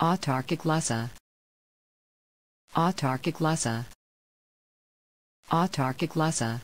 Autarkic Lhasa. Autarkic Lhasa. Autarkic Lhasa.